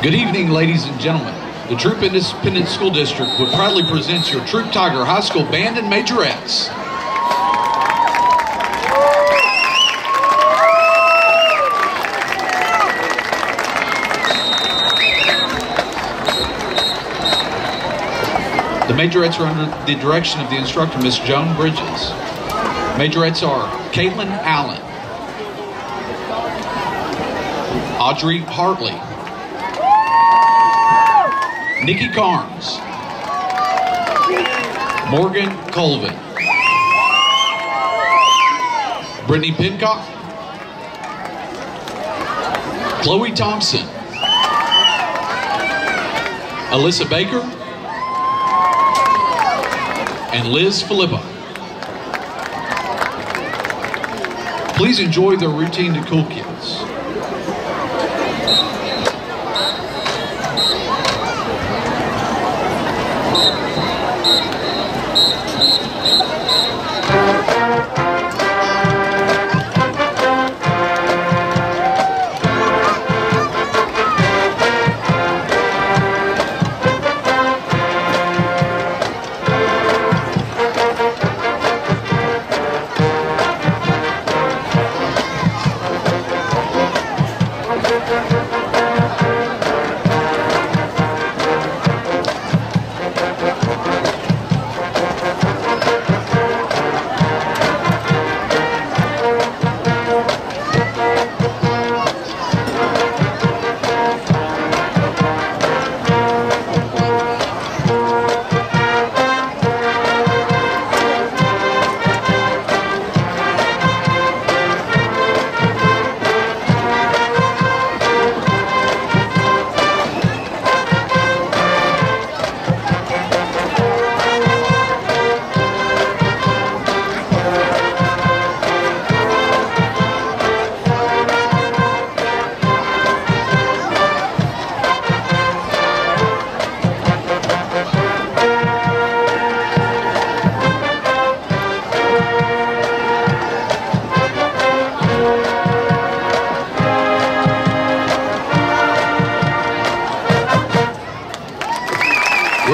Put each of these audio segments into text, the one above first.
Good evening, ladies and gentlemen. The Troup Independent School District would proudly present your Troup Tiger High School Band and Majorettes. The majorettes are under the direction of the instructor, Miss Joan Bridges. Majorettes are Caitlin Allen, Audrey Hartley, Nikki Carnes, Morgan Colvin, Brittany Pincock, Chloe Thompson, Alyssa Baker, and Liz Filippa. Please enjoy the routine to Cool Kids.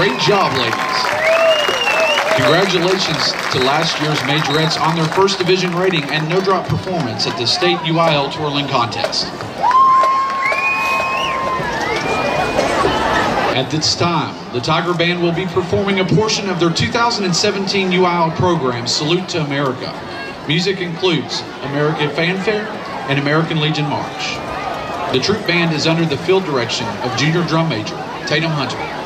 Great job, ladies. Congratulations to last year's majorettes on their first division rating and no drop performance at the state UIL twirling contest. At this time, the Tiger Band will be performing a portion of their 2017 UIL program, Salute to America. Music includes American Fanfare and American Legion March. The Troup band is under the field direction of junior drum major, Tatum Hunter.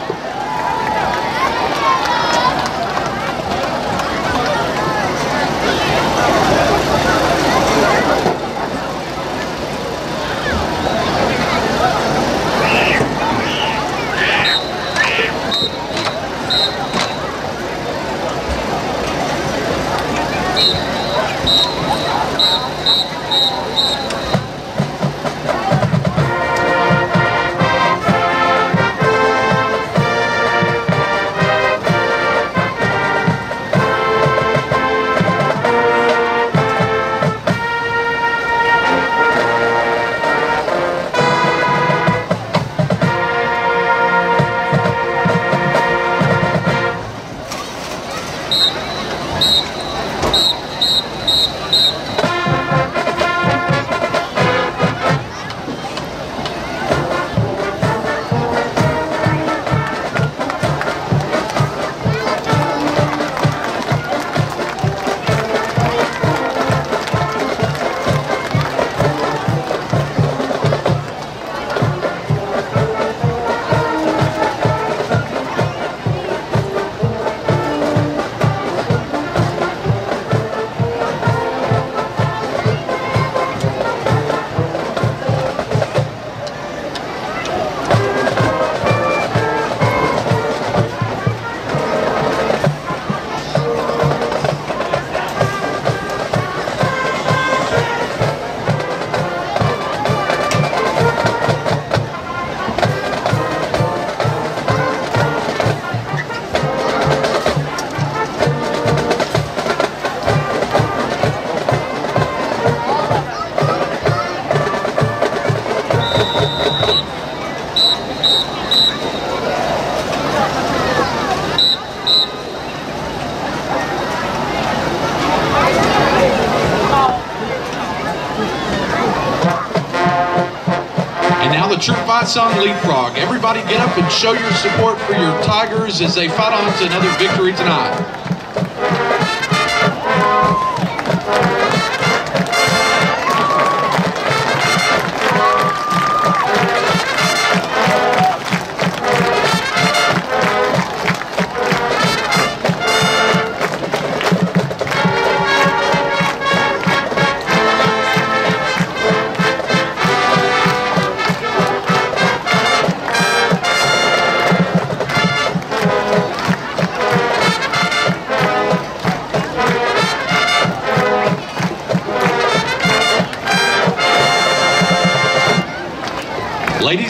And now the Troup fights on leapfrog. Everybody get up and show your support for your Tigers as they fight on to another victory tonight.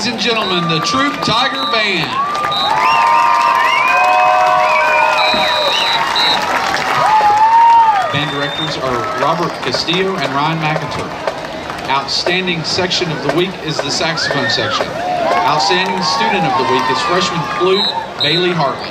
And gentlemen, the Troup Tiger Band. Band directors are Robert Castillo and Ryan McIntyre. Outstanding section of the week is the saxophone section. Outstanding student of the week is freshman flute Bailey Hartley.